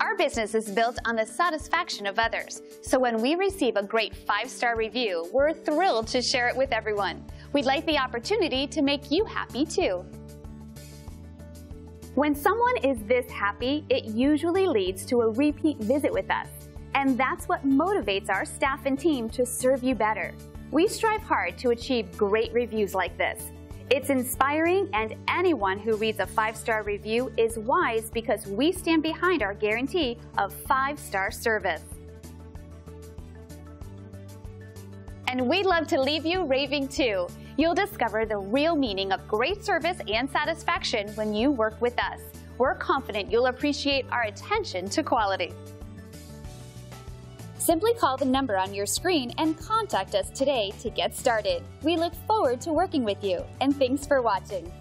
Our business is built on the satisfaction of others. So when we receive a great five-star review, we're thrilled to share it with everyone. We'd like the opportunity to make you happy too. When someone is this happy, it usually leads to a repeat visit with us. And that's what motivates our staff and team to serve you better. We strive hard to achieve great reviews like this. It's inspiring, and anyone who reads a five-star review is wise because we stand behind our guarantee of five-star service. And we'd love to leave you raving too. You'll discover the real meaning of great service and satisfaction when you work with us. We're confident you'll appreciate our attention to quality. Simply call the number on your screen and contact us today to get started. We look forward to working with you, and thanks for watching.